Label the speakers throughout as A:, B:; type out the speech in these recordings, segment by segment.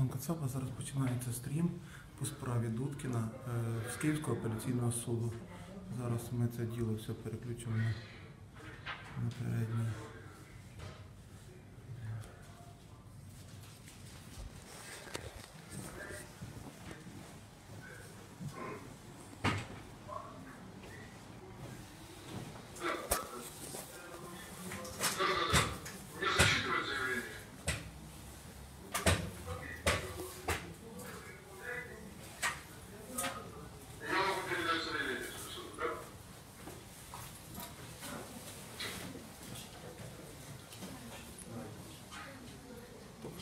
A: Руслан Кацаба. Зараз починається стрім по справі Дудкіна е, з Київського апеляційного суду. Зараз ми це діло все переключимо на передній.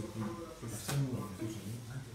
B: 그,
C: 그,
B: 그, 그, 그, 그, 그,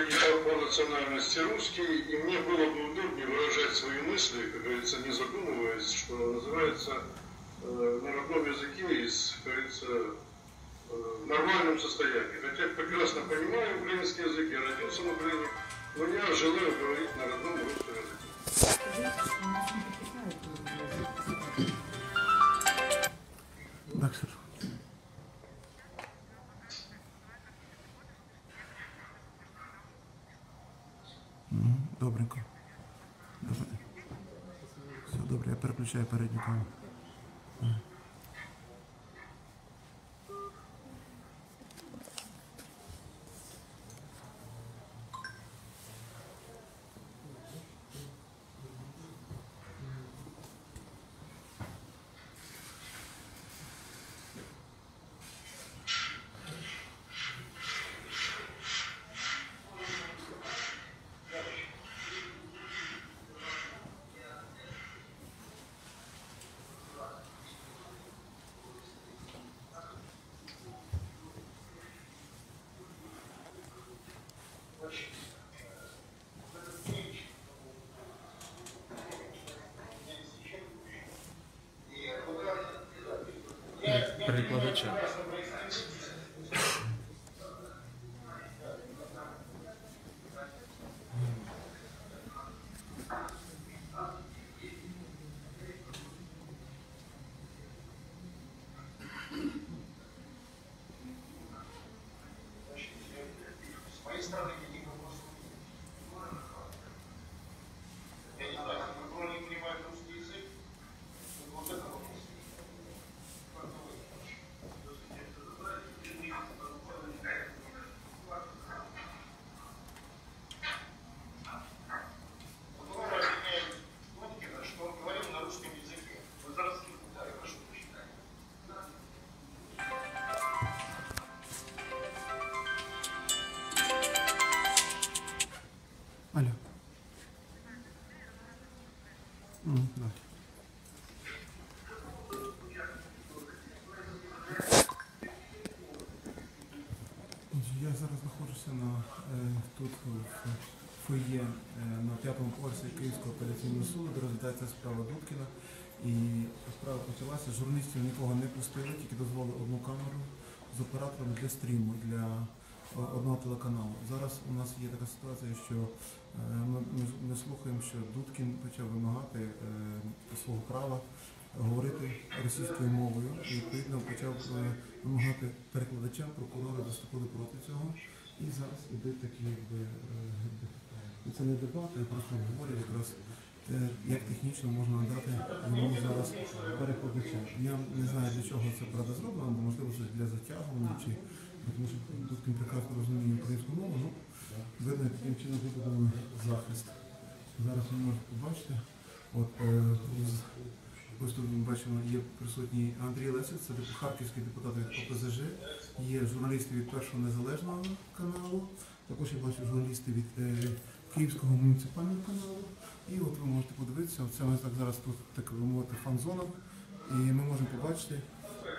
B: я по национальности русский, и мне было бы удобнее выражать свои мысли, как говорится, не задумываясь, что называется, э, на родном языке и, с, как говорится, э, в нормальном состоянии. Хотя прекрасно понимаю украинский язык, я родился на Украине, но я желаю говорить на родном русском языке.
A: Переключаю передню камеру.
D: Перекладача.
A: Апеляційного суду, де розглядається справа Дудкіна. І справа почалася, журналістів нікого не пустили, тільки дозволили одну камеру з оператором для стріму, для одного телеканалу. Зараз у нас є така ситуація, що е, ми, слухаємо, що Дудкін почав вимагати е, свого права говорити російською мовою і відповідно почав е, вимагати перекладачам, прокурори виступили проти цього. І зараз іде такі якби е, і це не дебат, я просто говорю якраз е, як технічно можна надати йому зараз перекладача. Я не знаю для чого це правда зроблено, бо можливо це для затягування чи тому що тут він прекрасно розуміє українську мову, ну видно, яким чином вибудований захист. Зараз ви можете побачити. От е, ось тут ми бачимо, є присутній Андрій Лесик, це харківський депутат від ОПЗЖ, є журналісти від першого незалежного каналу, також я бачу журналісти від е, Київського муніципального каналу. І от ви можете подивитися, це ми так зараз тут так би мовити фан-зона, і ми можемо побачити,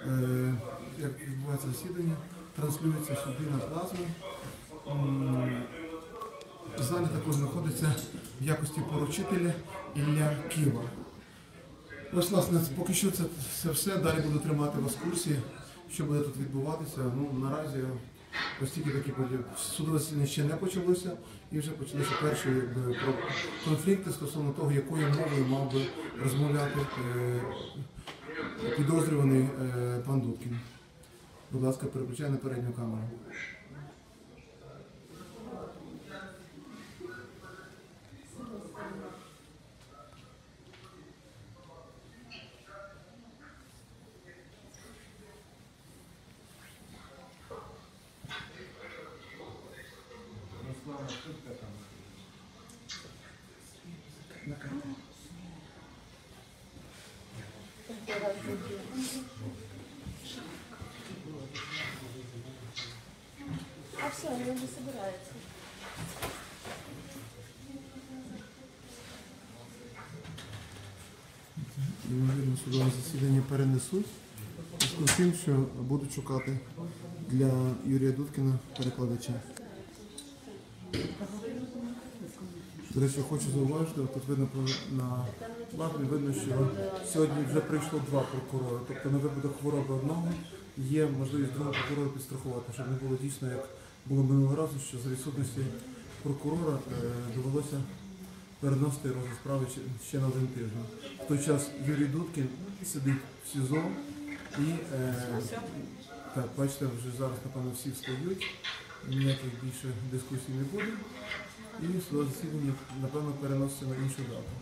A: е, як відбувається засідання, транслюється сюди на плазму. В залі також знаходиться в якості поручителя Ілля Ківа. Ось, власне, поки що це, це все. Далі буду тримати вас в курсі, що буде тут відбуватися. Ну, наразі ось тільки такі події. Судове ще не почалося і вже почалися перші якби, конфлікти стосовно того, якою мовою мав би розмовляти е, підозрюваний е, пан Дудкін. Будь ласка, переключай на передню камеру.
C: А все, они уже собираются.
A: Ймовірно, судове засідання перенесуть. У зв'язку з тим, що будуть шукати для Юрія Дудкіна перекладача. До речі, хочу зауважити, тут видно на плані видно, що сьогодні вже прийшло два прокурори. Тобто на випадок хвороби одного є можливість другого прокурора підстрахувати, щоб не було дійсно, як було минулого разу, що за відсутності прокурора е, довелося переносити розгляд справи ще на один тиждень. В той час Юрій Дудкін сидить в СІЗО і е, так, бачите, вже зараз, напевно, всі встають, ніяких більше дискусій не буде. І судове засідання, напевно, переноситься на іншу дату.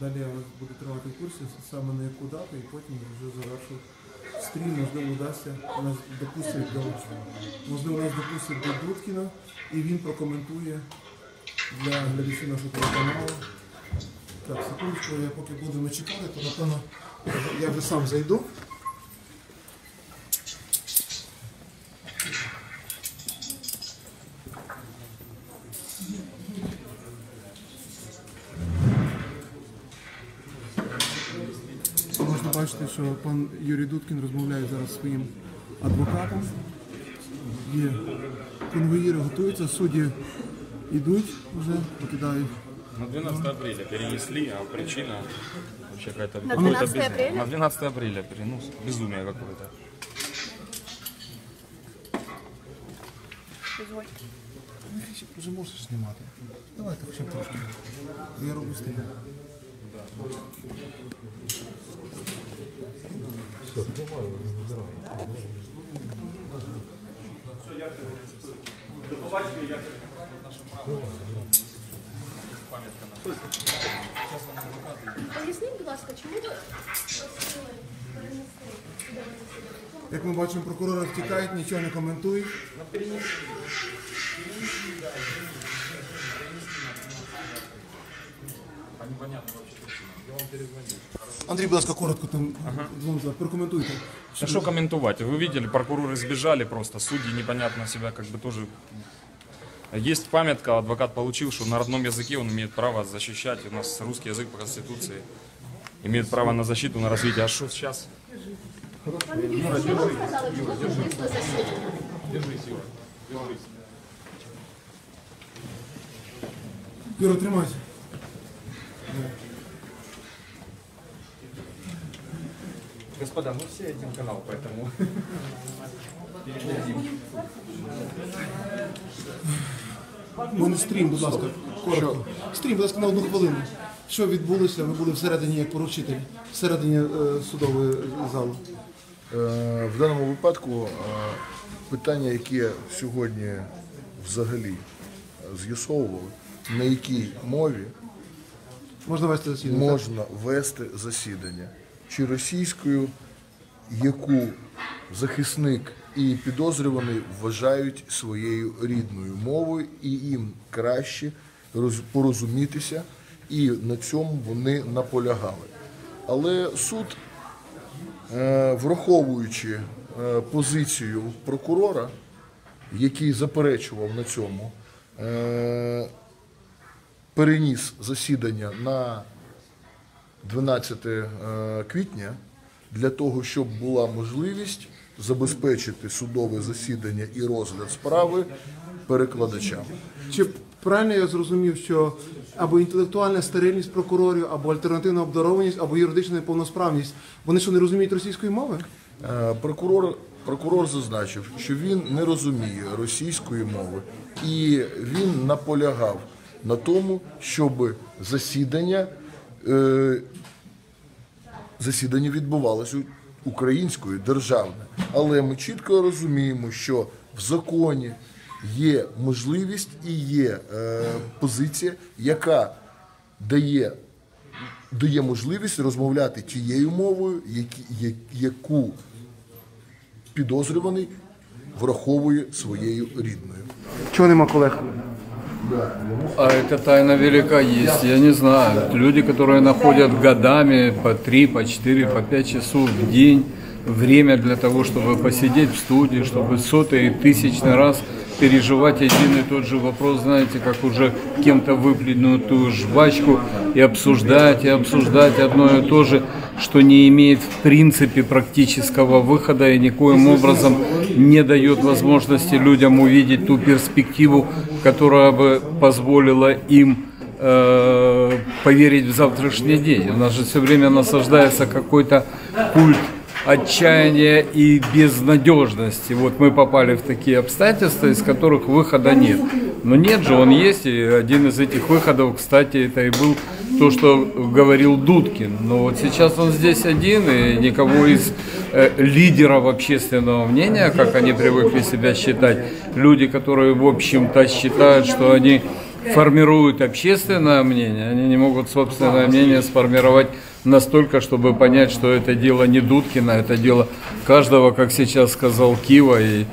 A: Далі я буду тримати в курсі саме на яку дату, і потім вже завершу стрім, можливо, вдасться нас допустять до можливо, нас допустять до Дудкіна, і він прокоментує для глядачів нашого телеканалу. Так, секундочку, я поки будемо чекати, то напевно я вже сам зайду. Можна бачити, що пан Юрій Дудкін розмовляє зараз зі своїм адвокатом. Є конвоїри готуються, судді йдуть вже, покидають.
E: На 12 апреля перенесли, а причина вообще какая-то...
C: На
E: какое-то
C: 12
E: безумие.
C: апреля?
E: На 12 апреля перенос. Безумие какое-то.
A: Вже можеш знімати. Давайте хоча б трошки. Я роблю стрім. Все, знімаю, не забираю. Пам'ятка наша.
C: Поясніть, будь ласка, чому ви просили?
A: Як ми бачимо, прокурори втікають, нічого не коментують. Непонятно вообще. Андрій, будь ласка, коротко там ага. прокоментуйте.
E: Да что комментовать? Вы видели, прокуроры сбежали просто, судьи непонятно себя как бы тоже... Есть памятка, адвокат получил, что на родном языке он имеет право защищать. У нас русский язык по Конституции имеет право на защиту, на развитие. А что сейчас?
C: Пане Юрій, що вам сказали, чому ви вийшли засідання?
A: Юра, тримайся.
D: Господа, мы все один канал, поэтому...
A: Мене стрім, будь ласка, коротко. Стрім, будь ласка, на одну хвилину. Що відбулося? Ви були всередині як поручитель, всередині е, судової зали.
F: Е, В даному випадку е, питання, яке сьогодні взагалі з'ясовували, на якій мові
A: Можна вести засідання? так?
F: можна вести засідання, чи російською, яку захисник і підозрюваний вважають своєю рідною мовою, і їм краще порозумітися, і на цьому вони наполягали. Але суд Е, враховуючи е, позицію прокурора, який заперечував на цьому, е, переніс засідання на 12 е, квітня для того, щоб була можливість забезпечити судове засідання і розгляд справи перекладачам.
A: Чи правильно я зрозумів, що або інтелектуальна стерильність прокурорів, або альтернативна обдарованість, або юридична неповносправність, вони що не розуміють російської мови?
F: Е, Прокурор, прокурор зазначив, що він не розуміє російської мови, і він наполягав на тому, щоб засідання, е, засідання відбувалося українською державне. Але ми чітко розуміємо, що в законі є можливість і є е, позиція, яка дає дає можливість розмовляти тією мовою, які, яку підозрюваний враховує своєю рідною.
A: Чого нема колег?
G: А эта тайна велика есть, я не знаю. Люди, которые находят годами по 3, по 4, по 5 часов в день время для того, чтобы посидеть в студии, чтобы сотый и тысячный раз переживать один и тот же вопрос, знаете, как уже кем-то выплюнутую жвачку и обсуждать, и обсуждать одно и то же, что не имеет в принципе практического выхода и никоим образом не дает возможности людям увидеть ту перспективу, которая бы позволила им э, поверить в завтрашний день. У нас же все время насаждается какой-то культ отчаяния и безнадежности. Вот мы попали в такие обстоятельства, из которых выхода нет. Но нет же, он есть, и один из этих выходов, кстати, это и был то, что говорил Дудкин. Но вот сейчас он здесь один, и никого из э, лидеров общественного мнения, как они привыкли себя считать, люди, которые, в общем-то, считают, что они формируют общественное мнение, они не могут собственное мнение сформировать настолько, чтобы понять, что это дело не Дудкина, это дело каждого, как сейчас сказал Кива. И,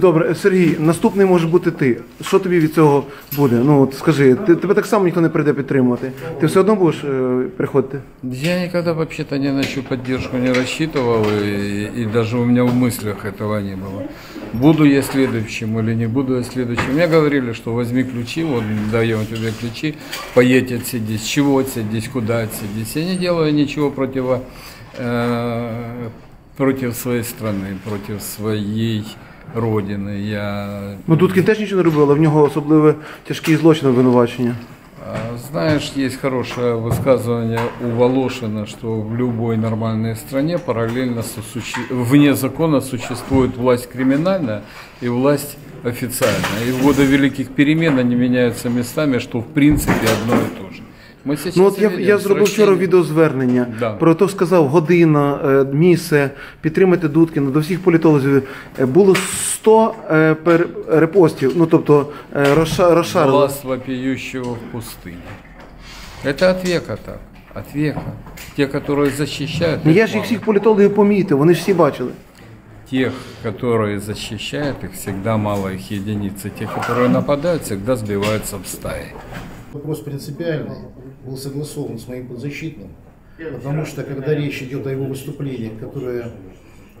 A: Добре, Сергій, наступний може бути ти. Що тобі від цього буде? Ну от скажи, ти, тебе так само ніхто не прийде підтримувати. Ти все одно будеш е, приходити?
G: Я никогда вообще-то ни на чью поддержку не рассчитывал, и, и даже у меня в мыслях этого не было. Буду я следующим или не буду я следующим. Мне говорили, что возьми ключи, вот даем тебе ключи, поедь отсидись. С чего отсидись, куда отсидись. Я не делаю ничего против, э, против своей страны, против своей родины. Я
A: Ну Дудкін теж нічого не робив, але в нього особливо тяжкі злочини обвинувачення.
G: А, Знаешь, есть хорошее высказывание у Волошина, что в любой нормальной стране параллельно сосуще- вне закона существует власть криминальная и власть официальная. И в годы великих перемен они меняются местами, что в принципе одно и то же. Мы сейчас
A: Ну от я,
G: видим
A: я зробив вчора
G: возвращение-
A: відеозвернення
G: Да.
A: про те, сказав година, е, місце, підтримати Дудкіна до всіх політологів. Е, Було 100 е, пер- репостів, ну тобто е, розша- розшарили.
G: Глаз вопиющего в пустыне. Это от века так. От века. Те, которые защищают.
A: Ну,
G: их
A: я ж їх
G: мало.
A: всіх політологів помітив, вони ж всі бачили.
G: Тех, которые защищают их, всегда мало их единицы. Те, которые нападают, всегда сбиваются в стаи.
H: Вопрос принципиальный, Был согласован с моим подзащитным, потому что когда речь идет о его выступлениях, которые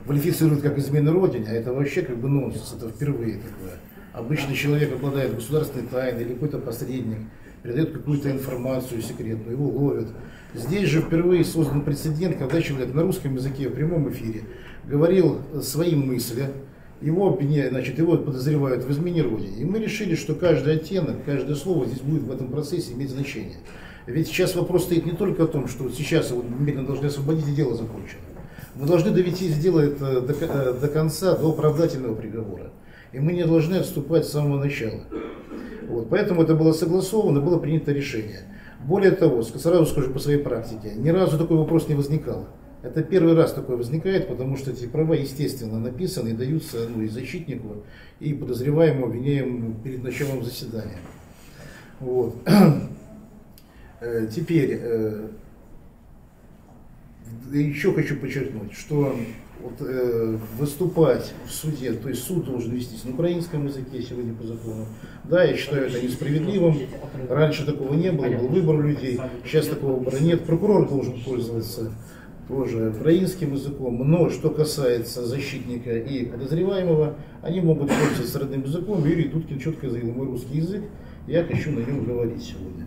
H: квалифицируют как измены Родине, а это вообще как бы нонсенс, это впервые такое. Обычно человек обладает государственной тайной или какой-то посредник, передает какую-то информацию секретную, его ловят. Здесь же впервые создан прецедент, когда человек на русском языке в прямом эфире говорил свои мысли, Его, обвиняют, значит, его подозревают в измене Родине. И мы решили, что каждый оттенок, каждое слово здесь будет в этом процессе иметь значение. Ведь сейчас вопрос стоит не только о том, что сейчас его немедленно должны освободить и дело закончено. Мы должны довести дело это до, ко- до конца, до оправдательного приговора. И мы не должны отступать с самого начала. Вот, поэтому это было согласовано, было принято решение. Более того, сразу скажу по своей практике, ни разу такой вопрос не возникал. Это первый раз такое возникает, потому что эти права, естественно, написаны и даются ну, и защитнику, и подозреваемому, обвиняемому перед началом заседания. Вот. Э, Теперь, э, еще хочу подчеркнуть, что вот, э, выступать в суде, то есть суд должен вестись на украинском языке сегодня по закону. Да, я считаю это несправедливым. Раньше такого не было, был выбор людей, сейчас такого выбора нет. Прокурор должен пользоваться тоже украинским языком. Но что касается защитника и подозреваемого, они могут пользоваться родным языком. Юрий Дудкин четко заявил, мой русский язык, я хочу на нем говорить сегодня.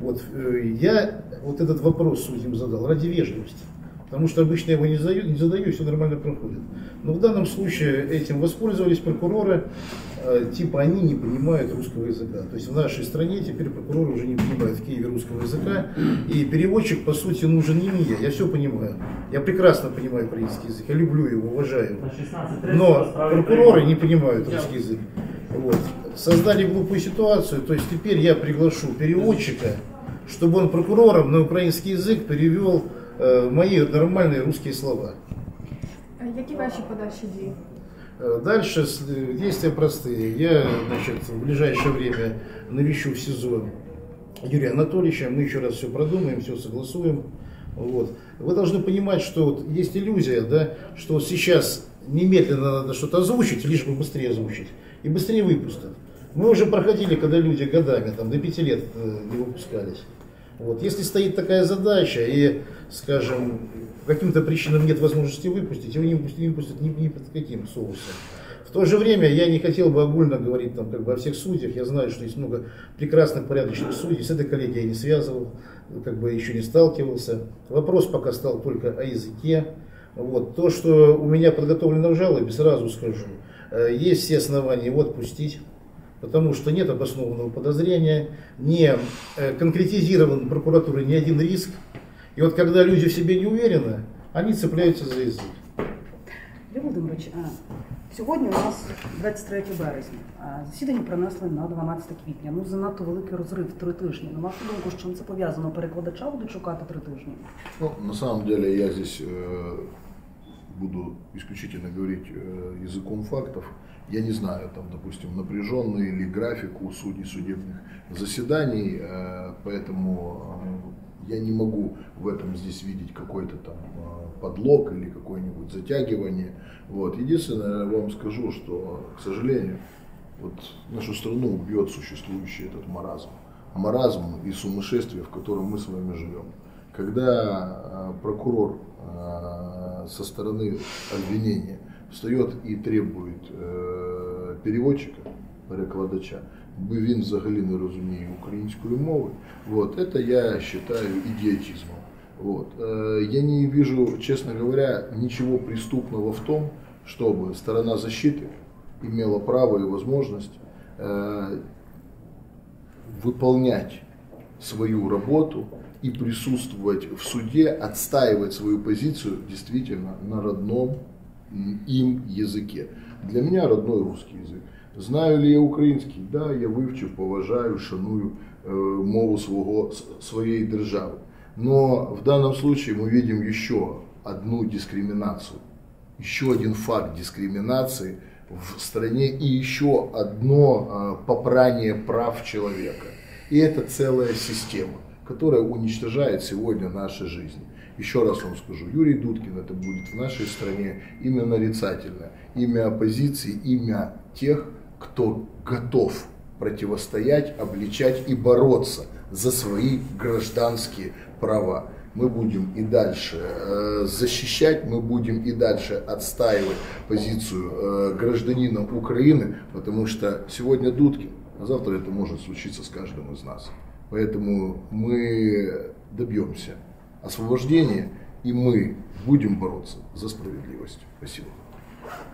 H: Вот, э, я вот этот вопрос судьям задал ради вежливости. Потому что обычно я его не задаю, не задаю, все нормально проходит. Но в данном случае этим воспользовались прокуроры, э, типа они не понимают русского языка. То есть в нашей стране теперь прокуроры уже не понимают в Киеве русского языка. И переводчик, по сути, нужен не мне. Я все понимаю. Я прекрасно понимаю украинский язык. Я люблю его, уважаю. Но прокуроры не понимают русский язык. Вот Создали глупую ситуацию, то есть теперь я приглашу переводчика, чтобы он прокурором на украинский язык перевел э, мои нормальные русские слова.
C: А Які ваші подальші дії?
H: Э, Дальше с- э, действия простые. Я значит, в ближайшее время навещу в СИЗО Юрия Анатольевича. Мы еще раз все продумаем, все согласуем. Вот. Вы должны понимать, что вот есть иллюзия, да, что вот сейчас немедленно надо что-то озвучить, лишь бы быстрее озвучить, и быстрее выпустят. Мы уже проходили, когда люди годами, там, до пяти лет э, не выпускались. Вот. Если стоит такая задача и, скажем, каким-то причинам нет возможности выпустить, его не выпустят, не выпустят ни, ни под каким соусом. В то же время я не хотел бы огульно говорить там, как бы, о всех судьях. Я знаю, что есть много прекрасных, порядочных судей. С этой коллегией я не связывал, как бы еще не сталкивался. Вопрос пока стал только о языке. Вот. То, что у меня подготовлено в жалобе, сразу скажу, э, есть все основания его отпустить потому что нет обоснованного подозрения, не э, конкретизирован прокуратурой ни один риск. И вот когда люди в себе не уверены, они цепляются за язык.
I: Юрій Володимирович, а, сьогодні у нас 23 березня. а Засідання принесли на 12 квітня. Ну занадто великий розрив три тижні. На вашу думку, з чим це пов'язано? Перекладача будуть шукати три тижні?
F: Ну, на самом деле я здесь э, буду исключительно говорить э, языком фактов. Я не знаю, там, допустим, напряженный ли график у судей судебных заседаний, э, поэтому э, я не могу в этом здесь видеть какой-то там э, подлог или какое-нибудь затягивание. Вот. Единственное, я вам скажу, что, к сожалению, вот нашу страну убьет существующий этот маразм. Маразм и сумасшествие, в котором мы с вами живем. Когда прокурор со стороны обвинения встает і требує е, переводчика, перекладача, бо він взагалі не розуміє української мови, вот, это я считаю идиотизмом. Вот. Э, Я не вижу, честно говоря, ничего преступного в том, чтобы сторона защиты имела право и возможность э, выполнять свою работу и присутствовать в суде, отстаивать свою позицию действительно на родном м, им языке. Для меня родной русский язык. Знаю ли я український? Да, я вивчив, поважаю, шаную э, мову свого, своей державы. Но в данном случае мы видим еще одну дискриминацию, еще один факт дискриминации в стране и еще одно э, попрание прав человека. И это целая система, которая уничтожает сегодня наши жизни. Еще раз вам скажу, Юрий Дудкин это будет в нашей стране имя нарицательное, имя оппозиции, имя тех, кто готов противостоять, обличать и бороться за свои гражданские права. Мы будем и дальше э, защищать, мы будем и дальше отстаивать позицию э, гражданина Украины, потому что сегодня Дудкин, а завтра это может случиться с каждым из нас. Поэтому мы добьемся освобождения, и мы будем бороться за справедливость. Спасибо.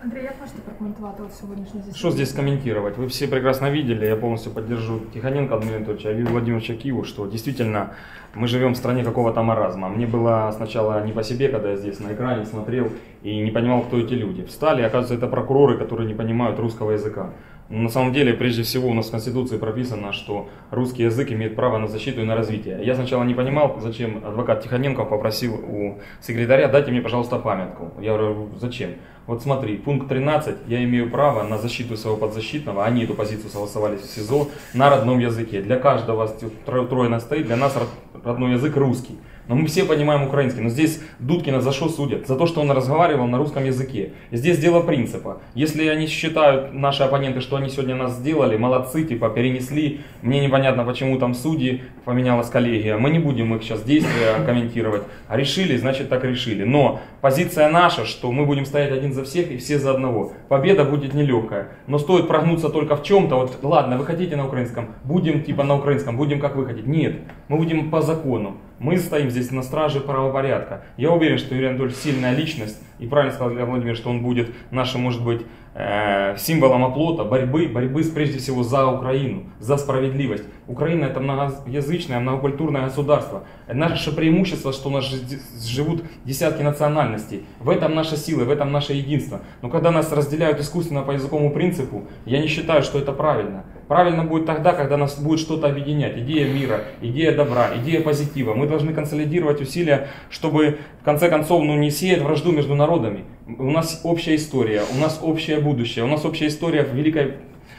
J: Андрій, як можете прокоментувати от сьогоднішнє засідання?
E: Что здесь комментировать? Вы все прекрасно видели, я полностью поддержу Тихоненко Дмитрия Анатольевича, Юрия Владимировича Киеву, что действительно мы живем в стране какого-то маразма. Мне было сначала не по себе, когда я здесь на экране смотрел и не понимал, кто эти люди. Встали, оказывается, это прокуроры, которые не понимают русского языка. На самом деле, прежде всего, у нас в Конституции прописано, что русский язык имеет право на защиту и на развитие. Я сначала не понимал, зачем адвокат Тихоненко попросил у секретаря, дайте мне, пожалуйста, памятку. Я говорю, зачем? Вот смотри, пункт 13, я имею право на защиту своего подзащитного, они эту позицию согласовались в СИЗО, на родном языке. Для каждого тро- трое нас стоит, для нас род- родной язык русский. Но мы все понимаем украинский. Но здесь Дудкина за что судят? За то, что он разговаривал на русском языке. Здесь дело принципа. Если они считают, наши оппоненты, что они сегодня нас сделали, молодцы, типа перенесли, мне непонятно, почему там судьи, поменялась коллегия, мы не будем их сейчас действия комментировать. А решили, значит так решили. Но позиция наша, что мы будем стоять один за всех и все за одного. Победа будет нелегкая. Но стоит прогнуться только в чем-то. Вот ладно, вы хотите на украинском, будем типа на украинском, будем как вы хотите. Нет, мы будем по закону. Мы стоим здесь на страже правопорядка. Я уверен, что Юрий Анатольевич сильная личность. И правильно сказал Илья Владимир, что он будет нашим, может быть, э, символом оплота, борьбы, борьбы прежде всего за Украину, за справедливость. Украина это многоязычное, многокультурное государство. Наше преимущество, что у нас жи- живут десятки национальностей. В этом наша сила, в этом наше единство. Но когда нас разделяют искусственно по языковому принципу, я не считаю, что это правильно. Правильно будет тогда, когда нас будет что-то объединять. Идея мира, идея добра, идея позитива. Мы должны консолидировать усилия, чтобы в конце концов ну, не сеять вражду между народами. У нас общая история, у нас общее будущее, у нас общая история в Великой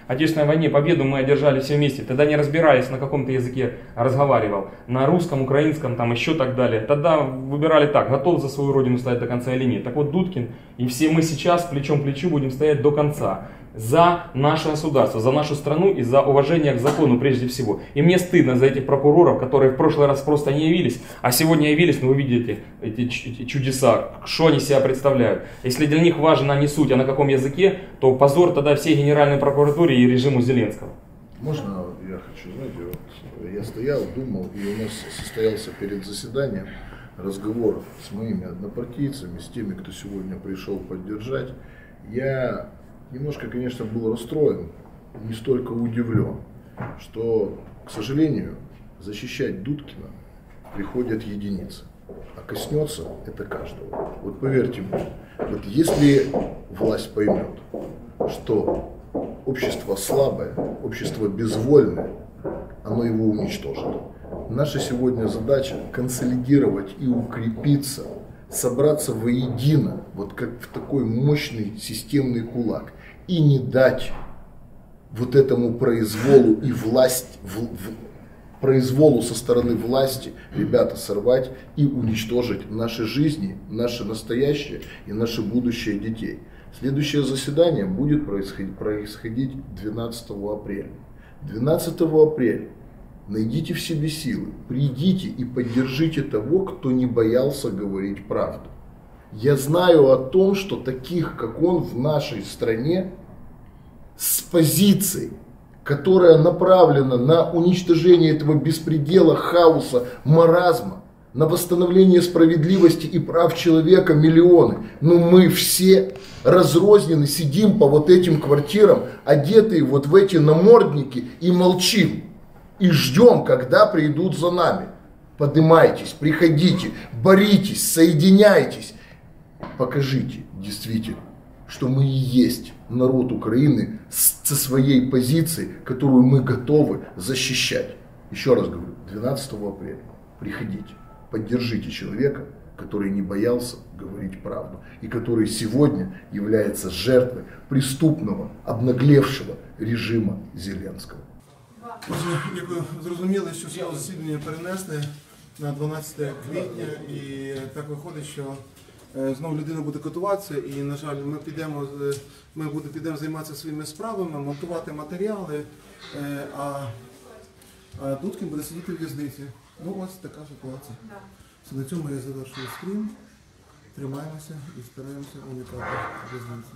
E: Отечественной войне победу мы одержали все вместе. Тогда не разбирались, на каком ты языке разговаривал. На русском, украинском, там еще так далее. Тогда выбирали так, готов за свою родину стоять до конца или нет. Так вот Дудкин и все мы сейчас плечом к плечу будем стоять до конца. За наше государство, за нашу страну и за уважение к закону прежде всего. И мне стыдно за этих прокуроров, которые в прошлый раз просто не явились, а сегодня явились, но вы видите эти чудеса, что они себя представляют. Если для них важна не суть, а на каком языке, то позор тогда всей Генеральной прокуратуре и режиму Зеленского.
F: Можно я хочу, знаете, вот я стоял, думал, и у нас состоялся перед заседанием разговор с моими однопартийцами, с теми, кто сегодня пришел поддержать. Я немножко, конечно, был расстроен, не столько удивлен, что, к сожалению, защищать Дудкина приходят единицы, а коснется это каждого. Вот поверьте мне, вот если власть поймет, что общество слабое, общество безвольное, оно его уничтожит. Наша сегодня задача консолидировать и укрепиться, собраться воедино, вот как в такой мощный системный кулак, и не дать вот этому произволу и власть, в- в- произволу со стороны власти, ребята, сорвать и уничтожить наши жизни, наше настоящее и наше будущее детей. Следующее заседание будет происходить, происходить 12 апреля. 12 апреля найдите в себе силы, придите и поддержите того, кто не боялся говорить правду. Я знаю о том, что таких, как он, в нашей стране с позицией, которая направлена на уничтожение этого беспредела, хаоса, маразма, на восстановление справедливости и прав человека миллионы. Но мы все разрознены, сидим по вот этим квартирам, одетые вот в эти намордники и молчим. И ждем, когда придут за нами. Поднимайтесь, приходите, боритесь, соединяйтесь Покажите действительно, что мы и есть народ Украины с- со своей позицией, которую мы готовы защищать. Еще раз говорю, 12 апреля приходите, поддержите человека, который не боялся говорить правду и который сегодня является жертвой преступного, обнаглевшего режима Зеленского.
A: Отже, як ви зрозуміли, що судове засідання перенесли на 12 квітня, і так виходить, що е, знову людина буде котуватися, і, на жаль, ми підемо, ми підемо займатися своїми справами, монтувати матеріали, е, а, а Дудкін буде сидіти в в'язниці. Ну, ось така ситуація. На цьому я завершую стрім. Тримаємося і стараємося уникати в'язниці.